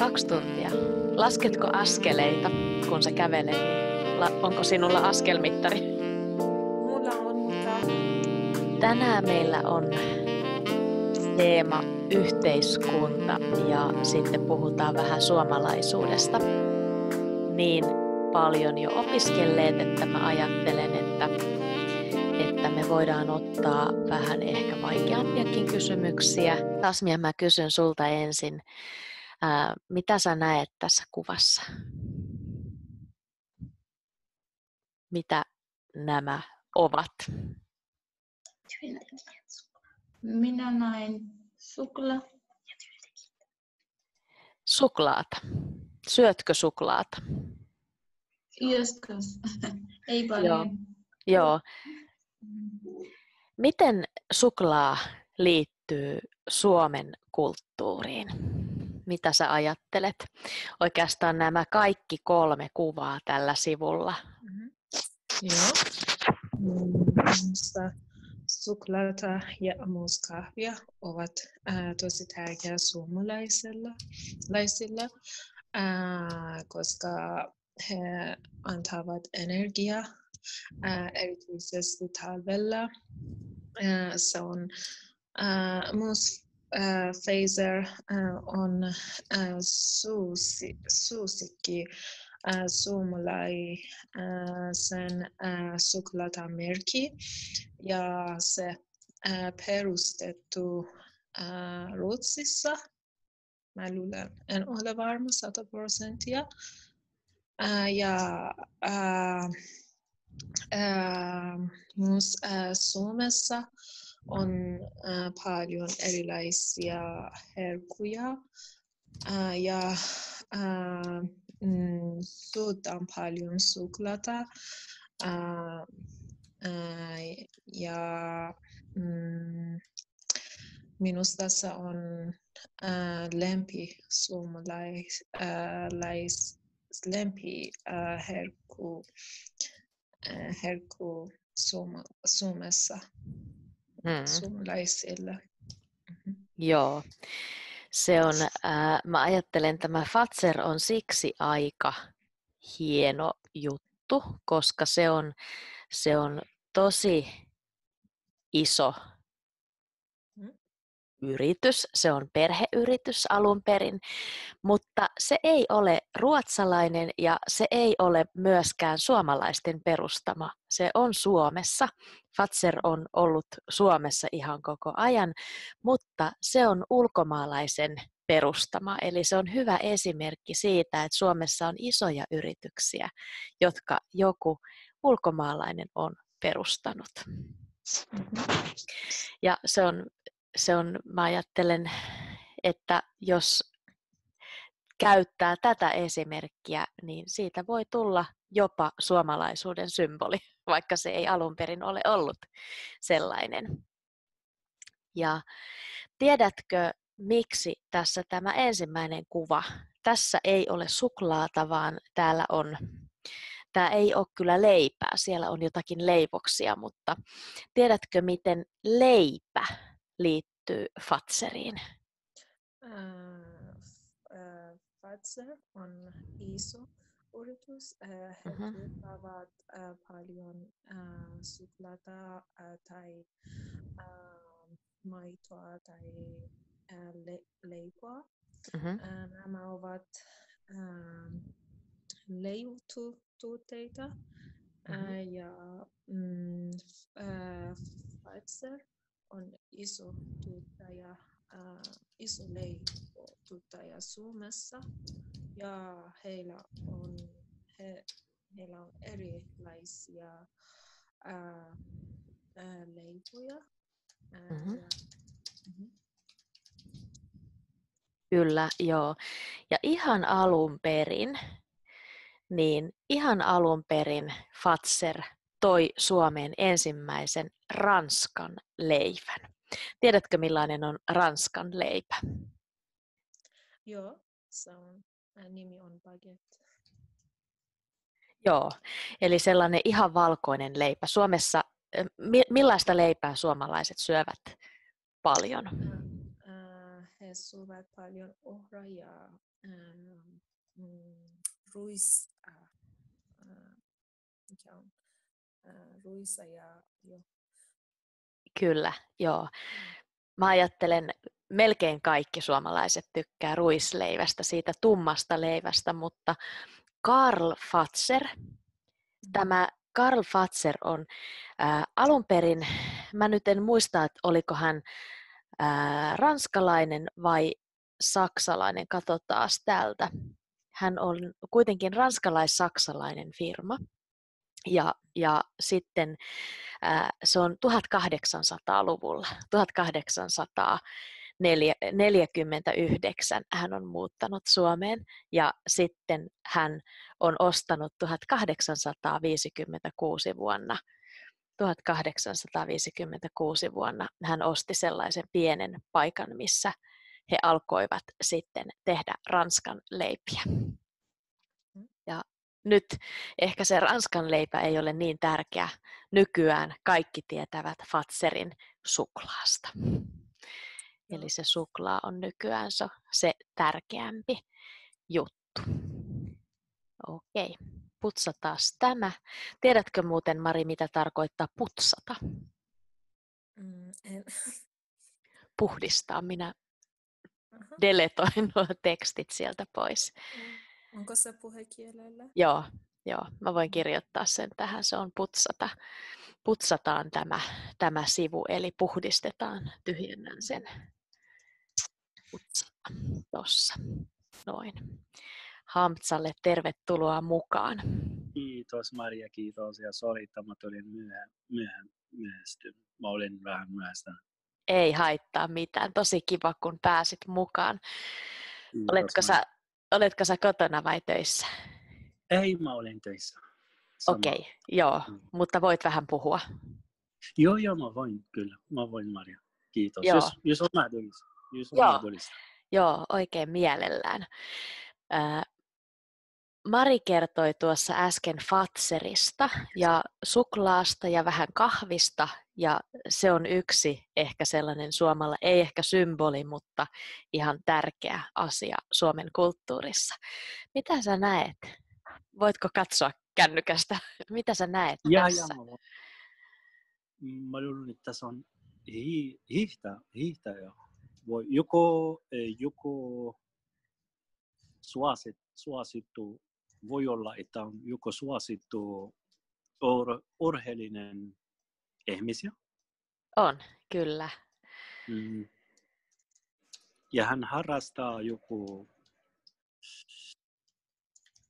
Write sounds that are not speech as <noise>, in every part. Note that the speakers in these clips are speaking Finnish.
Kaksi tuntia. Lasketko askeleita, kun sä kävelet? Niin onko sinulla askelmittari? Mulla on, mutta... Tänään meillä on teema yhteiskunta ja sitten puhutaan vähän suomalaisuudesta. Niin paljon jo opiskelleet, että mä ajattelen, että, että me voidaan ottaa vähän ehkä vaikeampiakin kysymyksiä. Tasmia, mä kysyn sulta ensin, ää, mitä sä näet tässä kuvassa? Mitä nämä ovat? Minä näin suklaa. Suklaata. Syötkö suklaata? Joskus. <laughs> Ei paljon. Joo. Joo. Miten suklaa liittyy Suomen kulttuuriin? Mitä sä ajattelet? Oikeastaan nämä kaikki kolme kuvaa tällä sivulla. Mm-hmm. Joo. Suklaata ja muuskahvia ovat ää, tosi tärkeä suomalaisilla, laisilla, ää, koska he antavat energiaa ää, erityisesti talvella. Ää, se on muus ää, Phaser ää, on suusi, suusikki suomalaisen suklaatamerkki ja se perustettu Ruotsissa. Mä luulen, en ole varma sata prosenttia. Ää, ja myös Suomessa on ää, paljon erilaisia herkkuja ää, ja ää, mm, syödään paljon suklaata. Ää, ää, ja mm, minusta se on ää, lempi suomalais, lais, lempi ää, herkku, ää, herkku Suom- Suomessa Mm. Mhm. Joo. Se on, äh, mä ajattelen, tämä Fatser on siksi aika hieno juttu, koska se on, se on tosi iso. Yritys, se on perheyritys alun perin, mutta se ei ole ruotsalainen ja se ei ole myöskään suomalaisten perustama. Se on Suomessa. Fatser on ollut Suomessa ihan koko ajan, mutta se on ulkomaalaisen perustama. Eli se on hyvä esimerkki siitä, että Suomessa on isoja yrityksiä, jotka joku ulkomaalainen on perustanut. Ja se on, se on, mä ajattelen, että jos käyttää tätä esimerkkiä, niin siitä voi tulla jopa suomalaisuuden symboli, <laughs> vaikka se ei alun perin ole ollut sellainen. Ja tiedätkö, miksi tässä tämä ensimmäinen kuva, tässä ei ole suklaata, vaan täällä on, tämä ei ole kyllä leipää, siellä on jotakin leivoksia, mutta tiedätkö, miten leipä liittyy Fatseriin? Ää, f- ää, Fazer on iso yritys. Ää, He Mhm. tuottavat paljon ää, suklaata tai ää, maitoa tai ää, le- leipoa. Mm-hmm. Nämä ovat ää, leijutuotteita ää, ja mm, f- ää, Fazer on iso tuottaja, ää, iso leipotuottaja Suomessa ja heillä on, he, heillä on erilaisia ää, ää, leipoja. Ää, Mhm. ja, mhm. Kyllä, joo. Ja ihan alun perin, niin ihan alun perin Fatser toi Suomeen ensimmäisen Ranskan leivän. Tiedätkö millainen on Ranskan leipä? Joo, se on, ää, nimi on baguette. Joo, eli sellainen ihan valkoinen leipä. Suomessa, mi- millaista leipää suomalaiset syövät paljon? Ää, he syövät paljon ohraa ja ähm, mm, ruis, äh, äh, mikä on, äh, ruisa ja jo, Kyllä, joo. Mä ajattelen, melkein kaikki suomalaiset tykkää ruisleivästä, siitä tummasta leivästä, mutta Karl Fatser, tämä Karl Fatser on ää, alun perin, mä nyt en muista, että oliko hän ää, ranskalainen vai saksalainen, katsotaan täältä. Hän on kuitenkin ranskalais-saksalainen firma. Ja, ja sitten ää, se on 1800-luvulla, 1849 hän on muuttanut Suomeen ja sitten hän on ostanut 1856 vuonna 1856 vuonna hän osti sellaisen pienen paikan, missä he alkoivat sitten tehdä Ranskan leipiä. Nyt ehkä se Ranskan leipä ei ole niin tärkeä. Nykyään kaikki tietävät Fatserin suklaasta. Eli se suklaa on nykyään se, se tärkeämpi juttu. Okei, putsataan tämä. Tiedätkö muuten, Mari, mitä tarkoittaa putsata? mm, en, Puhdistaa. Minä deletoin nuo tekstit sieltä pois. mm. Onko se puhekielellä? Joo, joo, mä voin kirjoittaa sen tähän. Se on putsata. Putsataan tämä, tämä sivu, eli puhdistetaan, tyhjennän sen. Putsata tossa. Noin. Hamtsalle tervetuloa mukaan. Kiitos Maria, kiitos. Ja sori, että mä tulin myöhään, myöhään, myöhästyn. Mä olin vähän myöhäistä. Ei haittaa mitään. Tosi kiva, kun pääsit mukaan. Kiitos, Oletko sä, Maria. Oletko sä kotona vai töissä? Ei, mä olin töissä. Okei, okay, joo, Mm. mutta voit vähän puhua. Joo, joo, mä voin kyllä. Mä voin Maria. Kiitos. Joo. Jos, jos on mahdollista. Jos on Joo. mahdollista. Joo, oikein mielellään. Ää, Mari kertoi tuossa äsken Fatserista ja suklaasta ja vähän kahvista ja se on yksi ehkä sellainen Suomalla, ei ehkä symboli, mutta ihan tärkeä asia Suomen kulttuurissa. Mitä sä näet? Voitko katsoa kännykästä? <laughs> Mitä sä näet Ja, ja tässä? mä, voin. mä luulen, että tässä on hi, hiihtä, hiihtäjä. Voi joko, joko suosit, suosittu, voi olla, että on joko suosittu or, urheillinen ihmisiä. On, kyllä. Mm. Ja hän harrastaa joku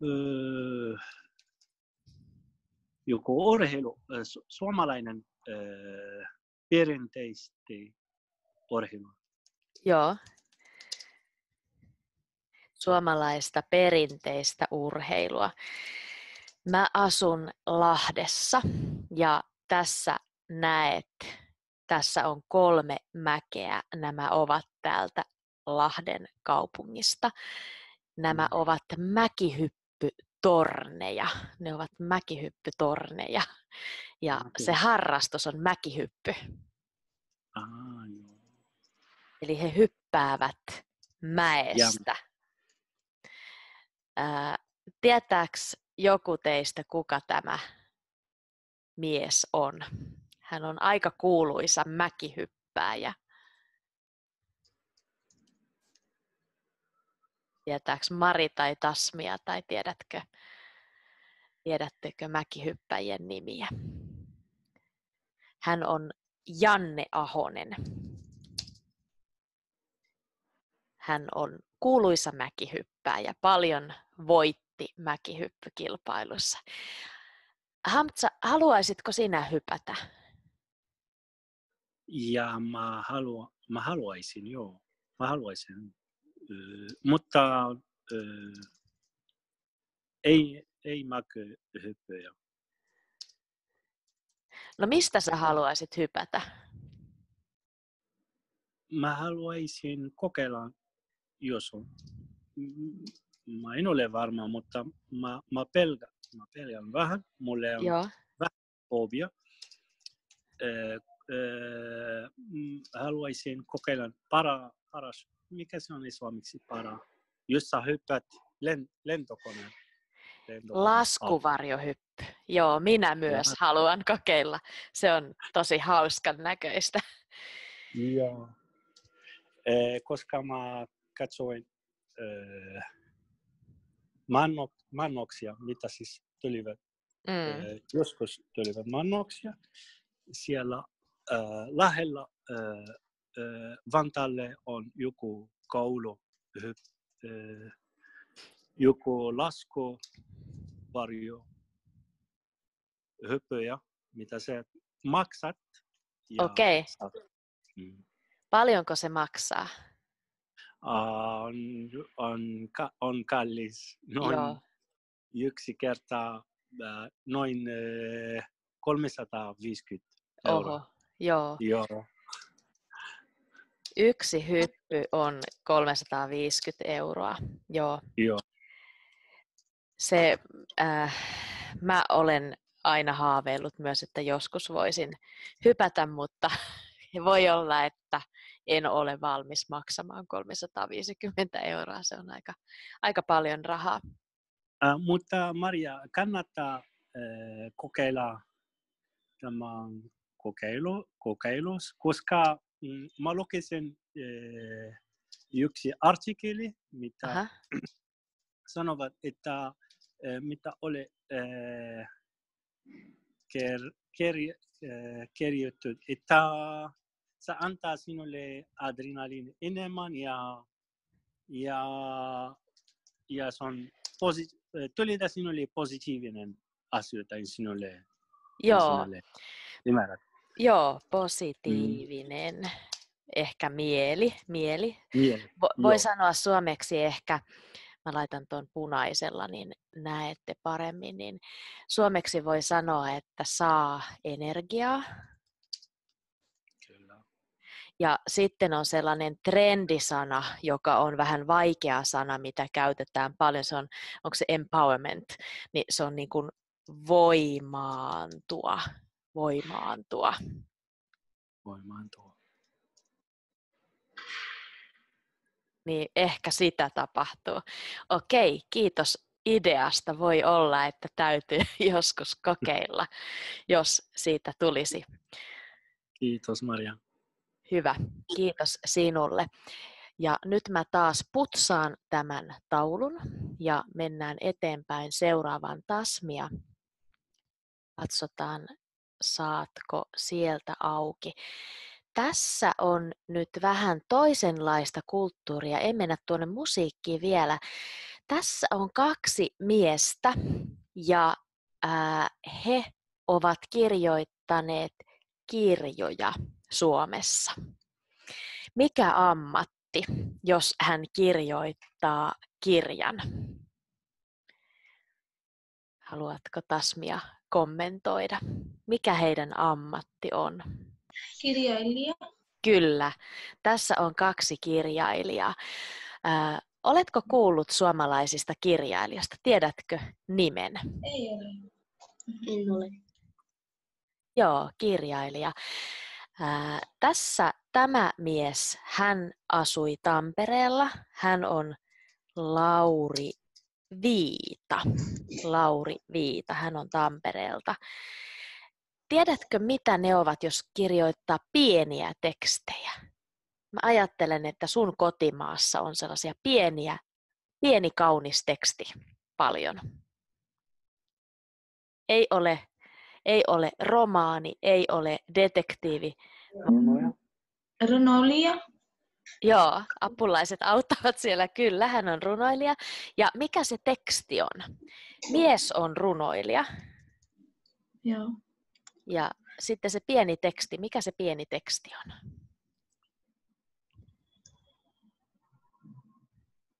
öö, joku urheilu, ö, su- suomalainen öö, perinteisesti urheilu. Joo. Suomalaista perinteistä urheilua. Mä asun Lahdessa ja tässä näet, tässä on kolme mäkeä. Nämä ovat täältä Lahden kaupungista. Nämä Mm. ovat mäkihyppytorneja. Ne ovat mäkihyppytorneja. Ja se harrastus on mäkihyppy. Ah, joo. Eli he hyppäävät mäestä. Ää, tietääks joku teistä, kuka tämä mies on? Hän on aika kuuluisa mäkihyppääjä. Tietääks Mari tai Tasmia tai tiedätkö, tiedättekö mäkihyppäjien nimiä? Hän on Janne Ahonen. Hän on kuuluisa mäkihyppääjä, paljon voitti mäkihyppykilpailussa. Hamtsa, haluaisitko sinä hypätä? Ja mä, halua, mä haluaisin, joo. Mä haluaisin. Ö, mutta ö, ei, ei mäkyhyppyjä. No mistä sä haluaisit hypätä? Mä haluaisin kokeilla, jos on. Mä en ole varma, mutta mä, mä, pelkän, mä pelkän vähän. Mulle on Joo. fobia. Ö, ö, mm, haluaisin kokeilla para, paras mikä se on suomeksi para? Jos sä hyppäät len, lentokoneen. lentokoneen Laskuvarjohyppy. Joo, minä myös Joo. haluan kokeilla. Se on tosi hauskan näköistä. Joo. Eh, koska mä katsoin eh, mannok, mannoksia, mitä siis tulivat, Mm. eh, joskus tulivat mannoksia. Siellä eh, lähellä eh, eh, Vantaalle on joku koulu, eh, joku lasku, varjo, hyppyjä, mitä se maksat. Okei. saat- Mm. Paljonko se maksaa? On, on, on kallis. <laughs> Noin Joo. yksi kerta äh, noin äh, 350 euroa. Oho, joo. Joo, Yksi hyppy on 350 euroa. Joo. joo. Se, äh, mä olen aina haaveillut myös, että joskus voisin hypätä, mutta <laughs> voi olla, että en ole valmis maksamaan 350 euroa. Se on aika, aika paljon rahaa. Äh, mutta Maria, kannattaa äh, kokeilla tämän kokeilu, kokeilus, koska mm, mä lukisin äh, yksi artikkeli, mitä Aha. <clears throat> sanovat, että äh, mitä oli äh, ker, ker, äh, kirjoitettu, että se antaa sinulle adrenaliin enemmän ja, ja, ja se on posi, tulita sinulle positiivinen asioita sinulle. Joo, sinulle. Ymmärrät? joo, positiivinen. Ehkä mieli, mieli. Mieli. Vo- Voi Joo. sanoa suomeksi ehkä, mä laitan tuon punaisella, niin näette paremmin, niin suomeksi voi sanoa, että saa energiaa. Ja sitten on sellainen trendisana, joka on vähän vaikea sana, mitä käytetään paljon. Se on, onko se empowerment, niin se on niin kuin voimaantua, voimaantua. Voimaan tuo. Niin ehkä sitä tapahtuu. Okei, kiitos ideasta. Voi olla, että täytyy <laughs> joskus kokeilla, jos siitä tulisi. Kiitos Maria. Hyvä, kiitos sinulle. Ja nyt mä taas putsaan tämän taulun ja mennään eteenpäin seuraavaan tasmia. Katsotaan, saatko sieltä auki. Tässä on nyt vähän toisenlaista kulttuuria. En mennä tuonne musiikkiin vielä. Tässä on kaksi miestä ja ää, he ovat kirjoittaneet kirjoja Suomessa. Mikä ammatti, jos hän kirjoittaa kirjan? Haluatko Tasmia kommentoida? Mikä heidän ammatti on? Kirjailija. Kyllä, tässä on kaksi kirjailijaa. Ää, oletko kuullut suomalaisista kirjailijoista? Tiedätkö nimen? Ei ole. En ole. Joo, kirjailija. Ää, tässä tämä mies, hän asui Tampereella. Hän on Lauri Viita. Lauri Viita, hän on Tampereelta. Tiedätkö, mitä ne ovat, jos kirjoittaa pieniä tekstejä? Mä ajattelen, että sun kotimaassa on sellaisia pieniä, pieni kaunis teksti paljon. Ei ole, ei ole romaani, ei ole detektiivi. Runoilija. Joo, apulaiset auttavat siellä. Kyllä, hän on runoilija. Ja mikä se teksti on? Mies on runoilija. Joo. Ja sitten se pieni teksti. Mikä se pieni teksti on?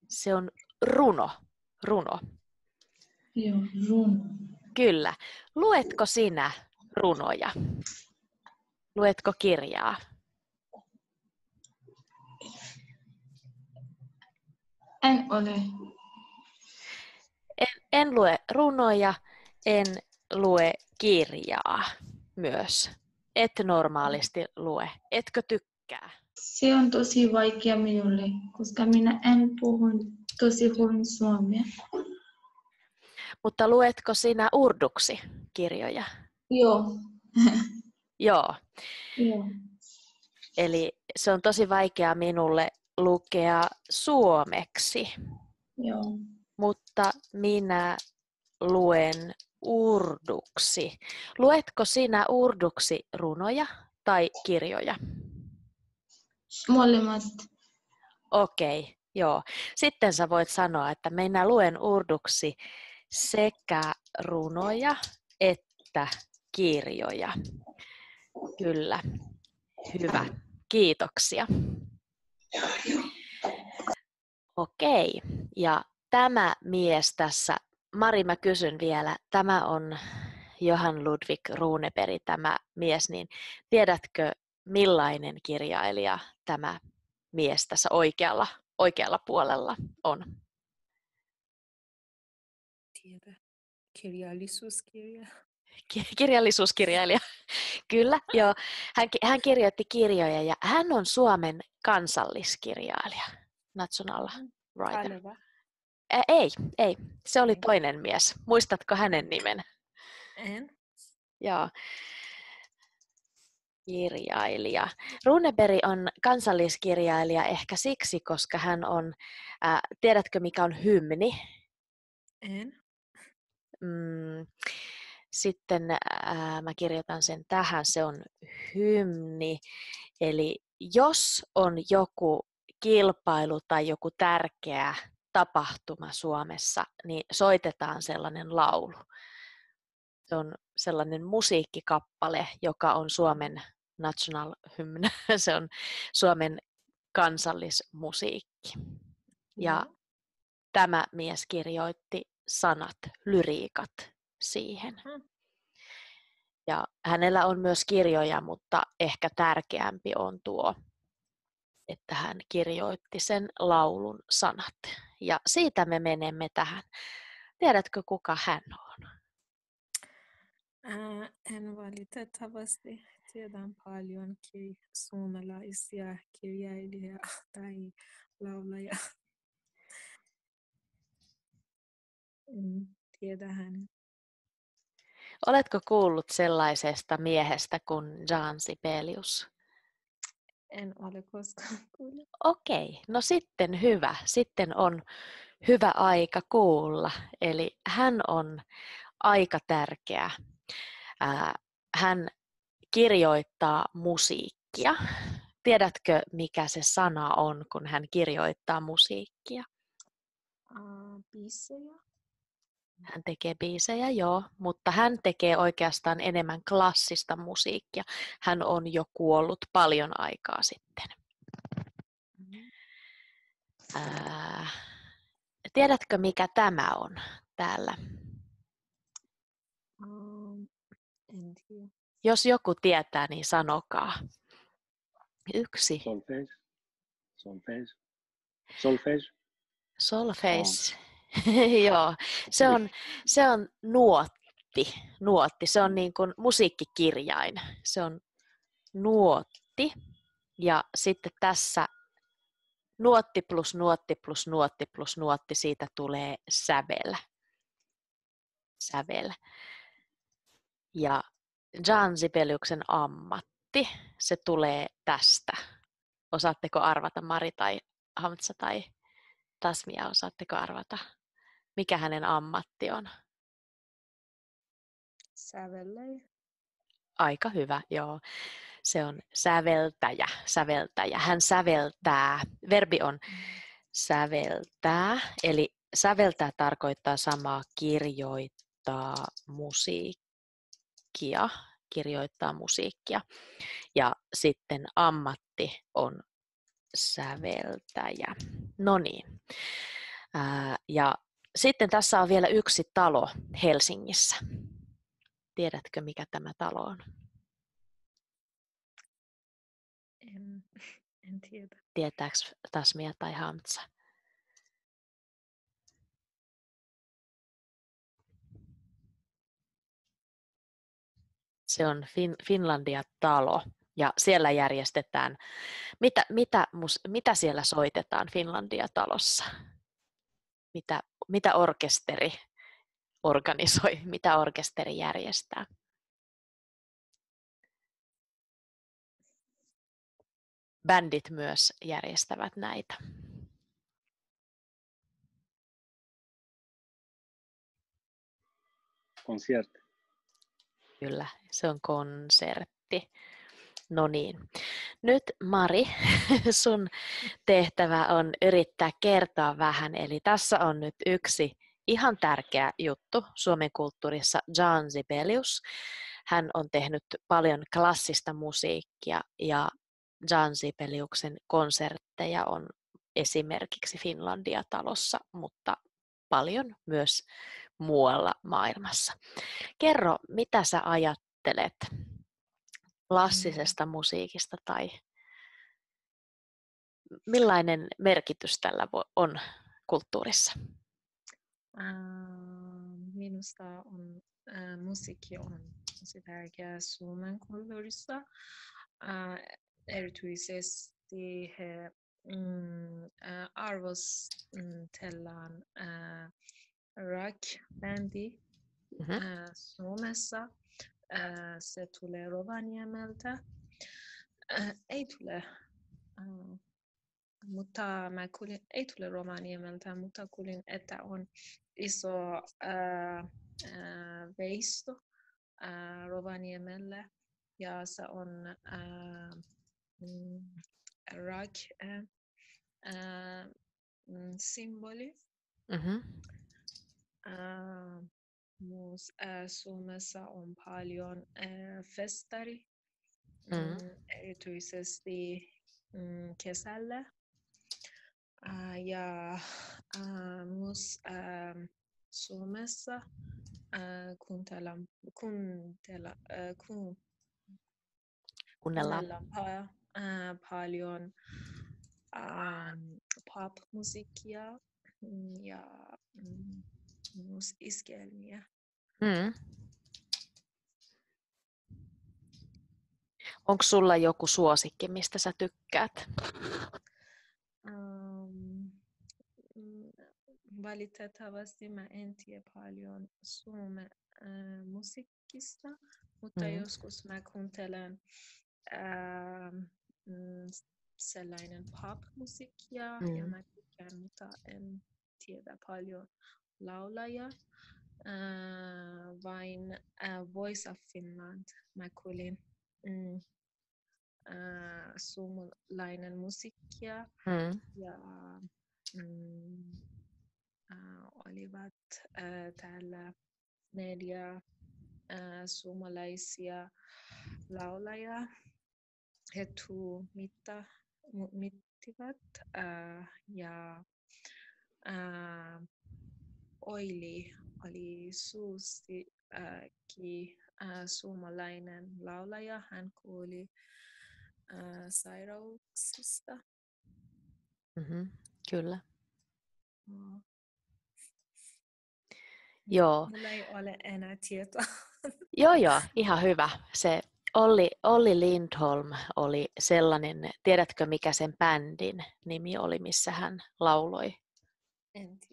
Se on runo. Runo. Joo. Runo. Kyllä. Luetko sinä runoja? Luetko kirjaa? En ole. En, en lue runoja, en lue kirjaa myös. Et normaalisti lue. Etkö tykkää? Se on tosi vaikea minulle, koska minä en puhu tosi hyvin suomea. Mutta luetko sinä urduksi kirjoja? Joo, <laughs> Joo. joo. Eli se on tosi vaikea minulle lukea suomeksi, joo. mutta minä luen urduksi. Luetko sinä urduksi runoja tai kirjoja? Molemmat. Okei, joo. Sitten sä voit sanoa, että minä luen urduksi sekä runoja että kirjoja. Kyllä. Hyvä. Kiitoksia. Okei. Ja tämä mies tässä, Mari mä kysyn vielä, tämä on Johan Ludwig Runeberg, tämä mies, niin tiedätkö millainen kirjailija tämä mies tässä oikealla, oikealla puolella on? Tiedä. Kirjallisuuskirja. Ki- Kirjallisuuskirjailija. <laughs> Kyllä, joo. Hän, hän kirjoitti kirjoja ja hän on Suomen kansalliskirjailija. National writer. Kaleva. Ä, ei, ei. Se oli toinen mies. Muistatko hänen nimen? En. Joo. Kirjailija. Runeberg on kansalliskirjailija ehkä siksi, koska hän on, äh, tiedätkö mikä on hymni? En. Mm, sitten ää, mä kirjoitan sen tähän, se on hymni. Eli jos on joku kilpailu tai joku tärkeä tapahtuma Suomessa, niin soitetaan sellainen laulu. Se on sellainen musiikkikappale, joka on Suomen national hymn. <laughs> Se on Suomen kansallismusiikki. Ja tämä mies kirjoitti sanat, lyriikat siihen. Mhm. Ja hänellä on myös kirjoja, mutta ehkä tärkeämpi on tuo, että hän kirjoitti sen laulun sanat. Ja siitä me menemme tähän. Tiedätkö, kuka hän on? Ää, en valitettavasti tiedän paljon suomalaisia kirjailijoita tai laulajia. En tiedä hänen. Oletko kuullut sellaisesta miehestä kuin Jan Sibelius? En ole koskaan <laughs> kuullut. Okei, no sitten hyvä. Sitten on hyvä aika kuulla. Eli hän on aika tärkeä. Hän kirjoittaa musiikkia. Tiedätkö, mikä se sana on, kun hän kirjoittaa musiikkia? Uh, biisejä. Hän tekee biisejä, joo, mutta hän tekee oikeastaan enemmän klassista musiikkia. Hän on jo kuollut paljon aikaa sitten. Mhm. Ää, tiedätkö, mikä tämä on täällä? Um, en tiedä. Jos joku tietää, niin sanokaa. Yksi. Solfege. Solfege. Solfege. Solface. <laughs> Joo, se on, se on nuotti. nuotti. Se on niin kuin musiikkikirjain. Se on nuotti. Ja sitten tässä nuotti plus nuotti plus nuotti plus nuotti, siitä tulee sävel. Sävel. Ja Jan Sibeliuksen ammatti, se tulee tästä. Osaatteko arvata Mari tai Hamtsa tai Tasmia, osaatteko arvata, mikä hänen ammatti on? Sävelee. Aika hyvä, joo. Se on säveltäjä, säveltäjä. Hän säveltää. Verbi on säveltää, eli säveltää tarkoittaa samaa kirjoittaa musiikkia, kirjoittaa musiikkia. Ja sitten ammatti on säveltäjä. No niin. Ja sitten tässä on vielä yksi talo Helsingissä. Tiedätkö, mikä tämä talo on? En, <laughs> en tiedä. Tietääkö Tasmia tai Hamtsa? Se on fin- Finlandia-talo. Ja siellä järjestetään, mitä, mitä, mus, mitä siellä soitetaan Finlandia-talossa? Mitä, mitä orkesteri organisoi, <laughs> mitä orkesteri järjestää? Bändit myös järjestävät näitä. Konsert. Kyllä, se on konsertti. No niin. Nyt Mari, <laughs> sun tehtävä on yrittää kertoa vähän. Eli tässä on nyt yksi ihan tärkeä juttu Suomen kulttuurissa, Jan Sibelius. Hän on tehnyt paljon klassista musiikkia ja Jan Sibeliuksen konsertteja on esimerkiksi Finlandia-talossa, mutta paljon myös muualla maailmassa. Kerro, mitä sä ajattelet klassisesta musiikista tai millainen merkitys tällä on kulttuurissa? Minusta on, musiikki on tosi tärkeä Suomen kulttuurissa. Erityisesti he mm, arvostellaan rock-bändi mm-hmm. Suomessa. Se tulee Rovaniemeltä. Ei tule, mutta mä kuulin, ei tule Rovaniemeltä, mutta kuulin, että on iso veisto Rovaniemelle ja se on rock symboli. Mm-hmm. Mus, Suomessa on paljon festari, mm. erityisesti mm, kesällä. Ja myös Suomessa kuuntella, kuuntella, kun, kuunnellaan paljon pop-musiikkia ja myös iskelmiä. Mm. Onko sulla joku suosikki, mistä sä tykkäät? Um, valitettavasti mä en tiedä paljon suomen äh, musiikista, mutta mm. joskus mä kuuntelen äh, sellainen pop-musiikkia mm. ja mä tykkään, mutta en tiedä paljon laulaja. Uh, vain uh, Voice of Finland mä kuulin mm, uh, suomalainen musiikkia mm. ja mm, olivat täällä neljä suomalaisia laulajia. He mitta, mittivat ja Oili oli suusti äh, suomalainen laulaja. Hän kuuli äh, sairauksista. Mm-hmm, kyllä. No. Joo. Mulla ei ole enää tietoa. <laughs> joo, joo, ihan hyvä. Se Olli, Olli Lindholm oli sellainen, tiedätkö mikä sen bändin nimi oli, missä hän lauloi? En tiedä.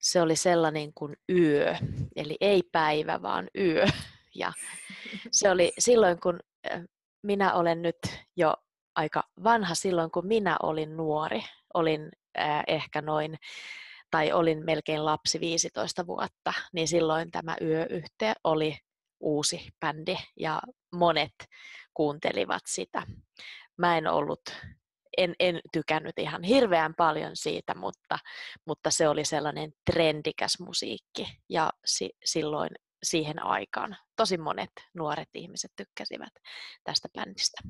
Se oli sellainen kuin yö, eli ei päivä, vaan yö. Ja se oli <laughs> silloin, kun minä olen nyt jo aika vanha, silloin kun minä olin nuori, olin ehkä noin, tai olin melkein lapsi 15 vuotta, niin silloin tämä yöyhte oli uusi bändi ja monet kuuntelivat sitä. Mä en ollut en, en tykännyt ihan hirveän paljon siitä, mutta, mutta se oli sellainen trendikäs musiikki ja si, silloin siihen aikaan tosi monet nuoret ihmiset tykkäsivät tästä bändistä.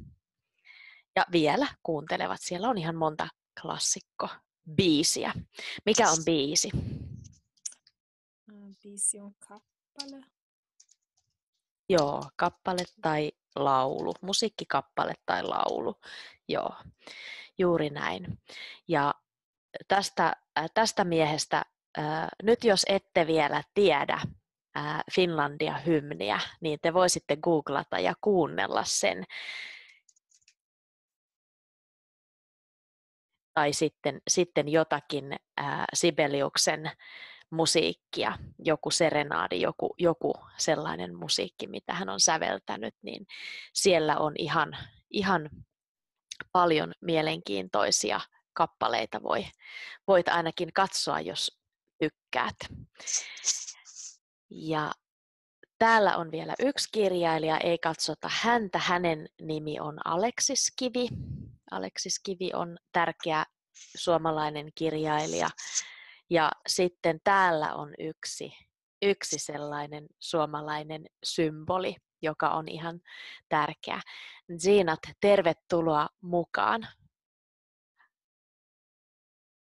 Ja vielä kuuntelevat, siellä on ihan monta klassikko biisiä. Mikä on biisi? Biisi on kappale. Joo, kappale tai laulu, musiikkikappale tai laulu. Joo, juuri näin. Ja tästä, äh, tästä miehestä, äh, nyt jos ette vielä tiedä Finlandia-hymniä, niin te voisitte googlata ja kuunnella sen. Tai sitten, sitten jotakin Sibeliuksen musiikkia, joku serenaadi, joku, joku sellainen musiikki, mitä hän on säveltänyt, niin siellä on ihan, ihan paljon mielenkiintoisia kappaleita voi, voit ainakin katsoa, jos tykkäät. Ja täällä on vielä yksi kirjailija, ei katsota häntä. Hänen nimi on Aleksis Kivi. Aleksis Kivi on tärkeä suomalainen kirjailija. Ja sitten täällä on yksi, yksi sellainen suomalainen symboli, joka on ihan tärkeä. Zinat, tervetuloa mukaan.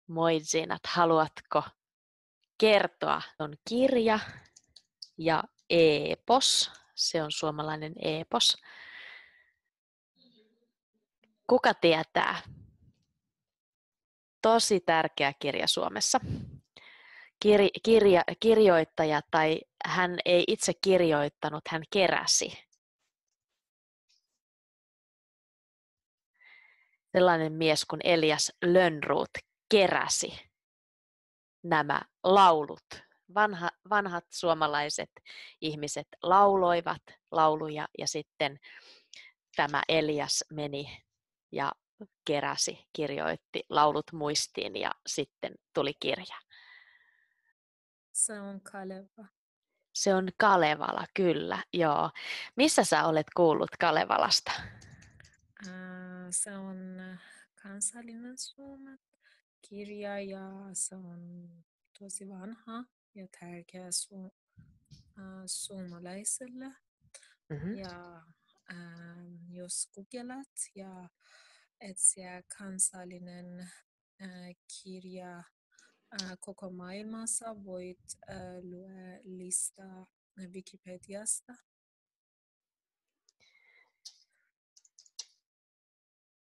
Moi Zinat, haluatko kertoa? On kirja ja epos. Se on suomalainen epos. Kuka tietää? Tosi tärkeä kirja Suomessa. Kir, kirja, kirjoittaja tai hän ei itse kirjoittanut, hän keräsi. Sellainen mies kuin Elias Lönnruut keräsi nämä laulut. Vanha, vanhat suomalaiset ihmiset lauloivat lauluja ja sitten tämä Elias meni ja keräsi, kirjoitti laulut muistiin ja sitten tuli kirja. Se on Kaleva. Se on Kalevala, kyllä, joo. Missä sä olet kuullut Kalevalasta? Se on kansallinen Suomen kirja ja se on tosi vanha ja tärkeä su- suomalaisille. Mm-hmm. Ja ähm, jos googlat ja etsiä kansallinen äh, kirja koko maailmassa, voit lue listaa Wikipediasta.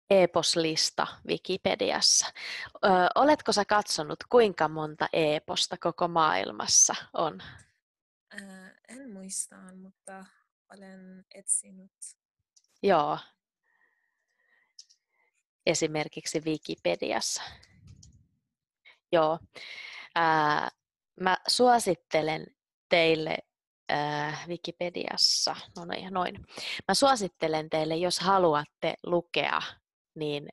Eposlista Wikipediassa. Ö, oletko sä katsonut, kuinka monta eposta koko maailmassa on? Äh, en muista, mutta olen etsinyt. Joo. Esimerkiksi Wikipediassa. Joo. Ää, mä suosittelen teille ää, Wikipediassa, no noin, noin. Mä suosittelen teille, jos haluatte lukea, niin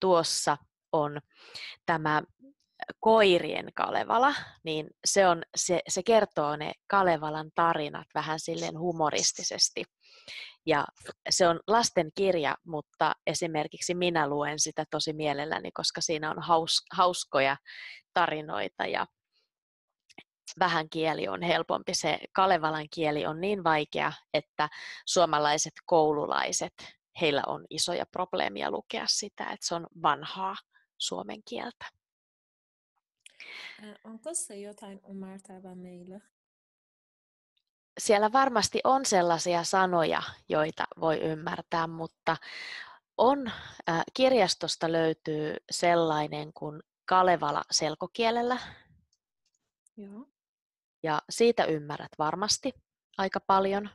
tuossa on tämä koirien Kalevala, niin se, on, se, se kertoo ne Kalevalan tarinat vähän silleen humoristisesti. Ja se on lasten kirja, mutta esimerkiksi minä luen sitä tosi mielelläni, koska siinä on haus, hauskoja tarinoita ja vähän kieli on helpompi. Se Kalevalan kieli on niin vaikea, että suomalaiset koululaiset, heillä on isoja probleemia lukea sitä, että se on vanhaa suomen kieltä. Onko se jotain ymmärtävää meille? Siellä varmasti on sellaisia sanoja, joita voi ymmärtää, mutta on, äh, kirjastosta löytyy sellainen kuin Kalevala selkokielellä. Joo. Ja siitä ymmärrät varmasti aika paljon.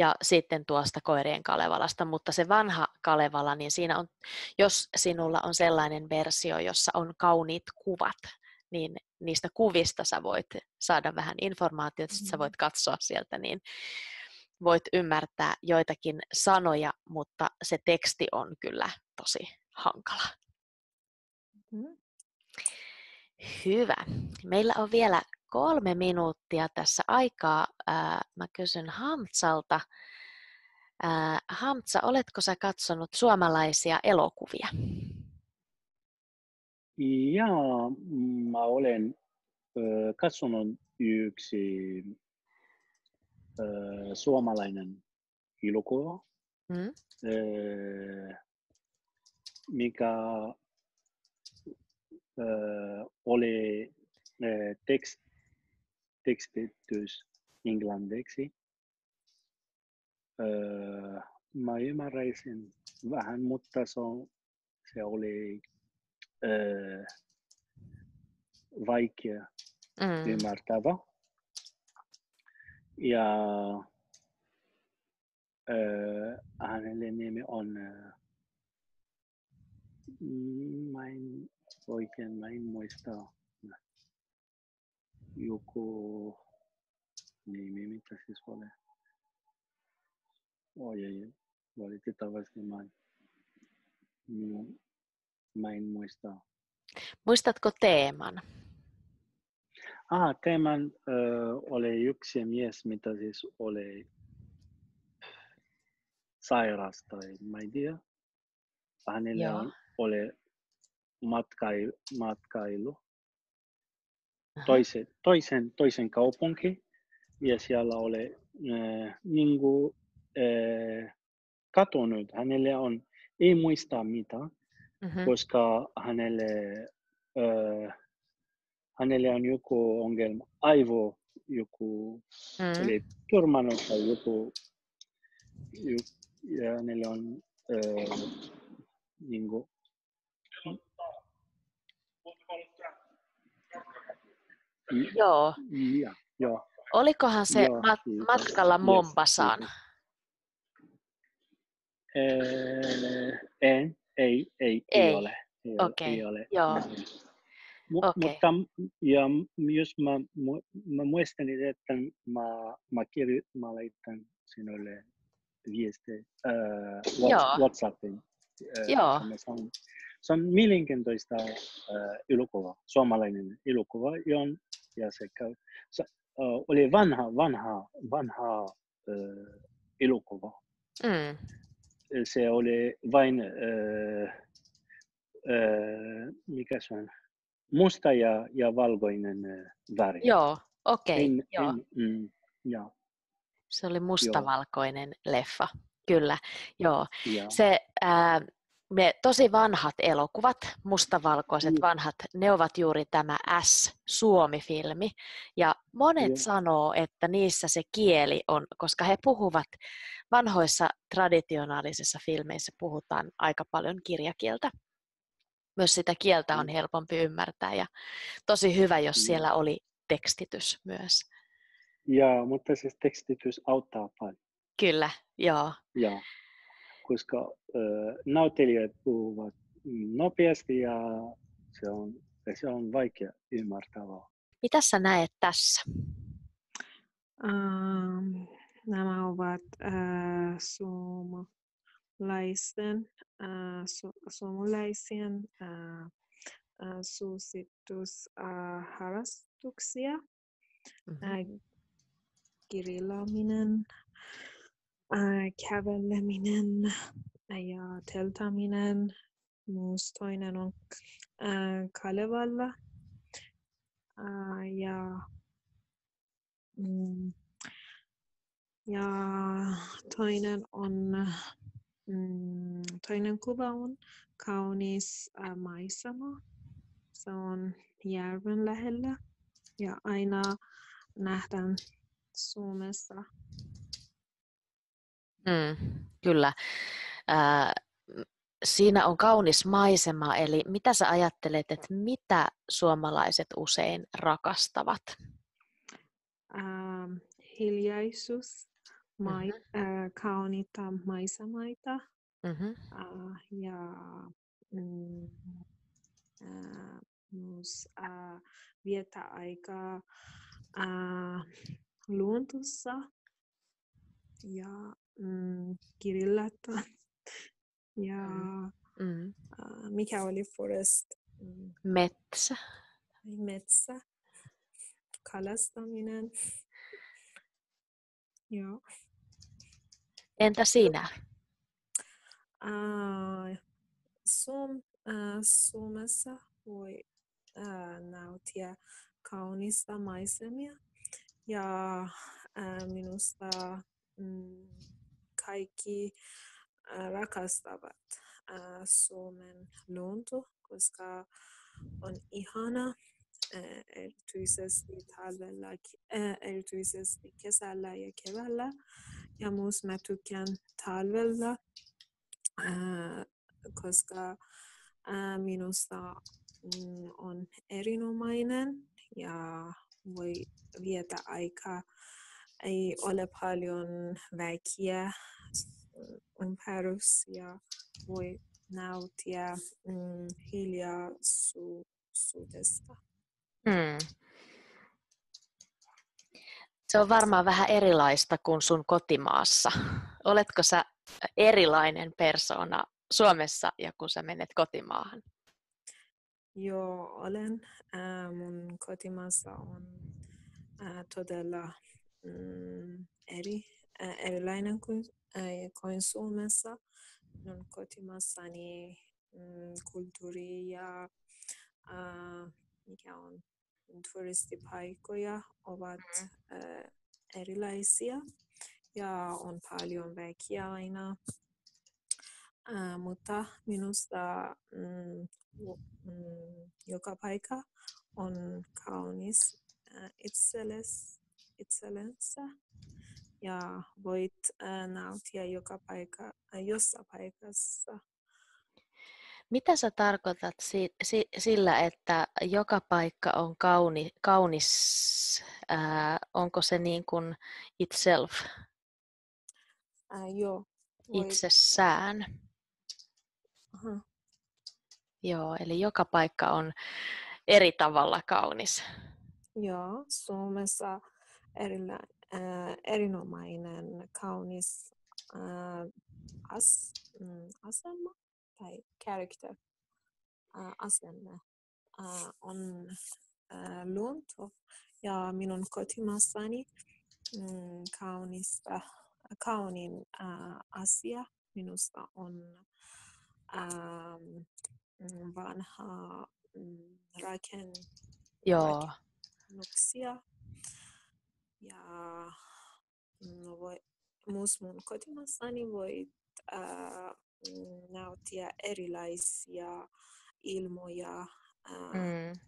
Ja sitten tuosta koirien Kalevalasta, mutta se vanha Kalevala, niin siinä on, jos sinulla on sellainen versio, jossa on kauniit kuvat, niin niistä kuvista sä voit saada vähän informaatiota, mm-hmm. sä voit katsoa sieltä, niin voit ymmärtää joitakin sanoja, mutta se teksti on kyllä tosi hankala. Mm-hmm. Hyvä. Meillä on vielä kolme minuuttia tässä aikaa. Mä kysyn Hamtsalta. Hamtsa, oletko sä katsonut suomalaisia elokuvia? Jaa, mä olen katsonut yksi suomalainen elokuva, Mm. mikä oli tekst, tekstitys englanniksi. Mä ymmärräisin vähän, mutta se, on, se oli vaikea Mm. ymmärtävä. Ja äh, hänelle nimi on, äh, mm, mä joku nimi, mitä siis oli. Oi, ei, valitettavasti mä en, mm, mä en muista. Muistatko teeman? Ah, teeman äh, oli yksi mies, mitä siis oli sairas tai mä en tiedä. Hänellä Joo. on, oli matkailu, matkailu. Toisen, toisen, toisen kaupunki ja siellä oli äh, niin kuin, äh, katunut. Hänelle on, ei muista mitä, Mhm. koska hänelle, äh, hänelle on joku ongelma, aivo joku, Mm. eli turmannut tai joku, ju- ja hänelle on äh, niin kuin, Joo. ja, joo, Olikohan se Joo, mat- matkalla Yes, Mombasaan? kiitos. Eh, en, ei, ei, ei, Ei. ole. Ei, ole, Okei, ei ole. joo. Mu- Okei. Mutta m- ja m- jos mä, mä muistan, että mä, mä, kirjo, mä laitan sinulle viesti äh, Joo. Whats- WhatsAppin. Äh, Joo. Se on, se on mielenkiintoista äh, elokuva, suomalainen elokuva, jon, ja se, käy, se äh, oli vanha, vanha, vanha äh, elokuva Mm. se oli vain, äh, äh, mikä se on, musta ja, ja valkoinen äh, väri. Joo, okei. En, joo. en, mm, ja, Se oli mustavalkoinen leffa. Kyllä, joo. ja, Se, ää, me tosi vanhat elokuvat, mustavalkoiset Mm. vanhat, ne ovat juuri tämä S-Suomi-filmi. Ja monet Joo. sanoo, että niissä se kieli on, koska he puhuvat vanhoissa traditionaalisissa filmeissä puhutaan aika paljon kirjakieltä. Myös sitä kieltä on Mm. helpompi ymmärtää ja tosi hyvä, jos Mm. siellä oli tekstitys myös. ja, mutta se tekstitys auttaa paljon. Kyllä, joo. Ja, koska äh, näyttelijät puhuvat nopeasti ja se on, se on vaikea ymmärtävää. Mitä sä näet tässä? Ähm, nämä ovat äh, suomalaisten, äh, su, suomalaisien äh, äh, suositusharrastuksia. Äh, grillaaminen, äh, käveleminen ja teltaminen. Myös toinen on Kalevalla. Ja, ja toinen on toinen kuva on kaunis maisema. Se on järven lähellä ja aina nähdään Suomessa. Mm, kyllä. M- siinä on kaunis maisema, eli mitä sä ajattelet, että mitä suomalaiset usein rakastavat? Ähm, hiljaisuus, mai, Mhm. äh, kauniita maisemaita Mm-hmm. äh, ja mm, äh, myös äh, viettää aikaa äh, luontossa ja mm, grillata <laughs> ja Mm. äh, mikä oli forest, mm, Metsä. metsä, kalastaminen. <laughs> Joo. Entä sinä? Ää, Suom, ää, Suomessa voi ää, nauttia kaunista maisemia ja ää, minusta mm, kaikki rakastavat Suomen luonto, koska on ihana ää, erityisesti talvella, ää, erityisesti kesällä ja keväällä. Ja myös mä tykkään talvella, koska minusta mm, on erinomainen ja voi vietä aikaa. Ei ole paljon väkeä ympärys ja voi nauttia mm, hiljaisuudesta. Mm. Se on varmaan vähän erilaista kuin sun kotimaassa. Oletko sä erilainen persona Suomessa ja kun sä menet kotimaahan? Joo, olen. Ää, mun kotimaassa on ää, todella mm, eri, ää, erilainen kuin, ää, kuin Suomessa. Minun kotimaassani mm, kulttuuri ja ää, mikä on turistipaikkoja ovat erilaisia ja on paljon väkeä aina. Ää, mutta minusta mm, mm, joka paikka on kaunis itsellesi, itsellensä ja voit äh, nauttia joka paikka, jossain paikassa. Mitä sä tarkoitat si- si- sillä, että joka paikka on kauni- kaunis? Ää, onko se niin kuin itself, Äh, joo, voit, itsessään? aha, Joo, eli joka paikka on eri tavalla kaunis. joo, Suomessa erillä, äh, erinomainen kaunis äh, as, mm, asema tai character äh, asenne äh, on äh, luonto. Ja minun kotimaassani mm, kaunista, kaunin äh, asia minusta on ähm, vanha mm, Joo, rakennuksia ja mm, voi, myös mun kotimaassani voit äh, nauttia erilaisia ilmoja. Äh, mm.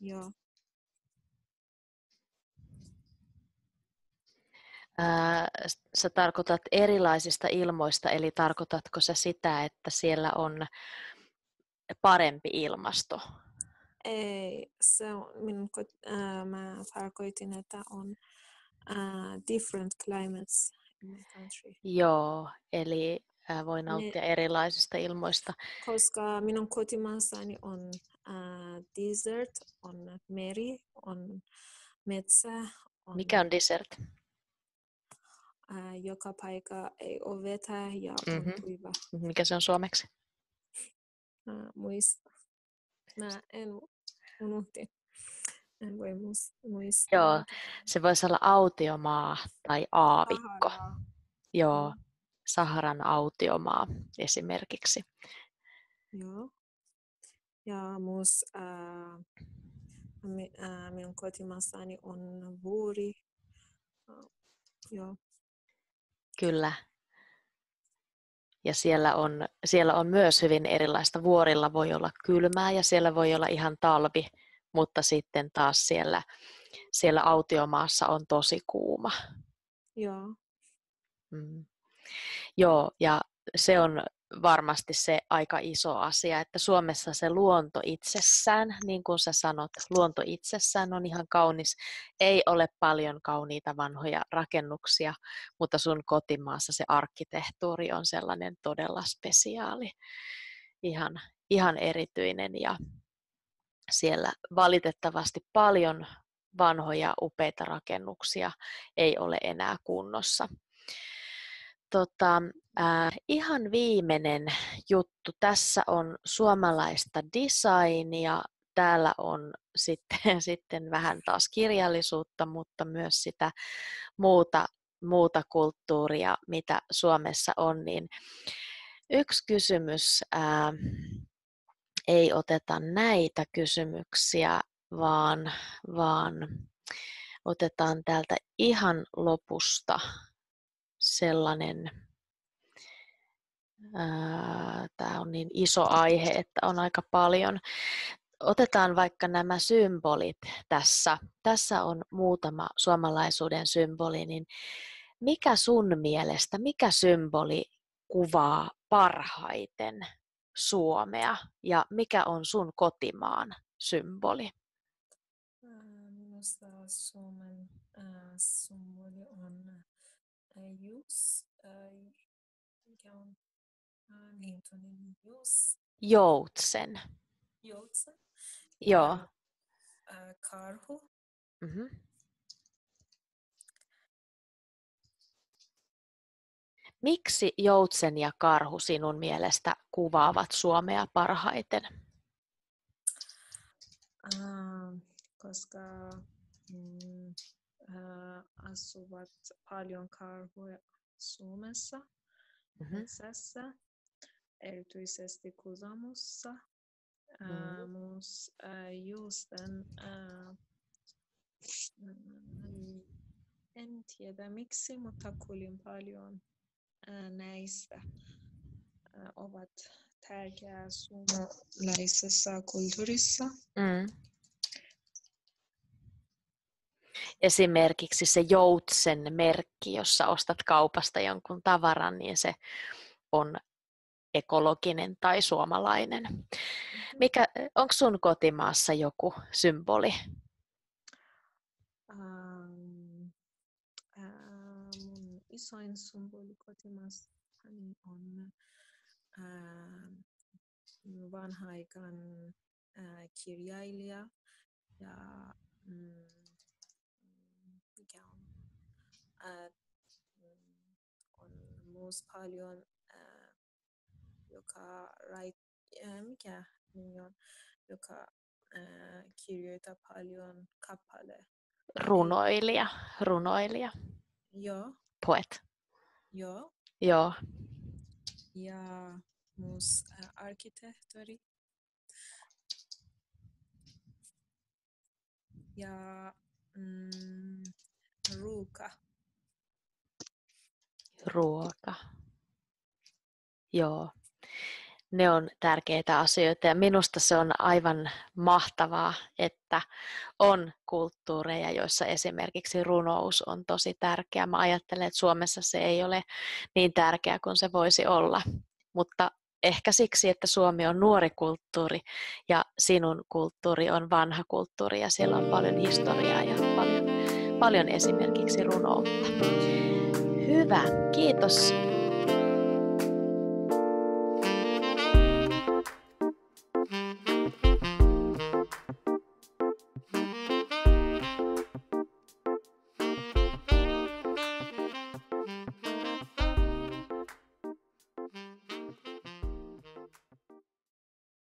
joo. Ää, sä tarkoitat erilaisista ilmoista, eli tarkoitatko sä sitä, että siellä on parempi ilmasto? Ei, se on minun, äh, mä tarkoitin, että on äh, different climates in my country. Joo, eli ää, voi nauttia erilaisista ilmoista. Koska minun kotimaassani on äh, desert, on meri, on metsä, on Mikä on dessert? äh, joka paikka ei ole vetä ja on Mhm. kuiva. Mikä se on suomeksi? Mä muistan. Mä en unohti. En voi mus- muistaa. Joo, Se voisi olla autiomaa tai aavikko. Saharaa. Joo, Mm. Saharan autiomaa esimerkiksi. Joo. Ja myös äh, mi, äh, minun kotimaassani on vuori. Äh, joo. Kyllä. Ja siellä on, siellä on myös hyvin erilaista. Vuorilla voi olla kylmää ja siellä voi olla ihan talvi, mutta sitten taas siellä, siellä autiomaassa on tosi kuuma. Joo. Mm. Joo, ja se on varmasti se aika iso asia, että Suomessa se luonto itsessään, niin kuin sä sanot, luonto itsessään on ihan kaunis. Ei ole paljon kauniita vanhoja rakennuksia, mutta sun kotimaassa se arkkitehtuuri on sellainen todella spesiaali, ihan, ihan erityinen ja siellä valitettavasti paljon vanhoja upeita rakennuksia ei ole enää kunnossa. Tota, äh, ihan viimeinen juttu. Tässä on suomalaista designia. Täällä on <laughs> sitten, sitten vähän taas kirjallisuutta, mutta myös sitä muuta, muuta kulttuuria, mitä Suomessa on. Niin yksi kysymys, ää, ei oteta näitä kysymyksiä, vaan, vaan otetaan täältä ihan lopusta sellainen, tämä on niin iso aihe, että on aika paljon. Otetaan vaikka nämä symbolit tässä. Tässä on muutama suomalaisuuden symboli, niin mikä sun mielestä, mikä symboli kuvaa parhaiten Suomea ja mikä on sun kotimaan symboli? Minusta Suomen symboli on ää, Mikä on ää, liitonin juus? Joutsen. Joutsen. Joo. Karhu. Mhm. Miksi joutsen ja karhu sinun mielestä kuvaavat Suomea parhaiten? Ää, koska mm, ää, asuvat paljon karhuja Suomessa, Mhm. metsässä, erityisesti Kusamossa. Ää, Myös ää, juusten, mm, en tiedä miksi, mutta kuulin paljon näistä ovat tärkeää suomalaisessa kulttuurissa. Mm. Esimerkiksi se joutsen merkki, jossa ostat kaupasta jonkun tavaran, niin se on ekologinen tai suomalainen. Mikä, onko sun kotimaassa joku symboli? Ähm, ää, isoin symboli kotimaassani on ää, vanha-aikan ää, kirjailija ja mm, mikä on, mm, on myös paljon, ää, joka rait, ää, mikä nimi on, joka ää, kirjoittaa paljon kappale. Runoilija, runoilija, Joo, poet. joo. Joo, ja myös ä, arkkitehtori. Ja mm, ruoka. ruoka. Joo, ne on tärkeitä asioita ja minusta se on aivan mahtavaa, että on kulttuureja, joissa esimerkiksi runous on tosi tärkeä. Mä ajattelen, että Suomessa se ei ole niin tärkeä kuin se voisi olla, mutta ehkä siksi, että Suomi on nuori kulttuuri ja sinun kulttuuri on vanha kulttuuri ja siellä on paljon historiaa ja paljon, paljon esimerkiksi runoutta. Hyvä, kiitos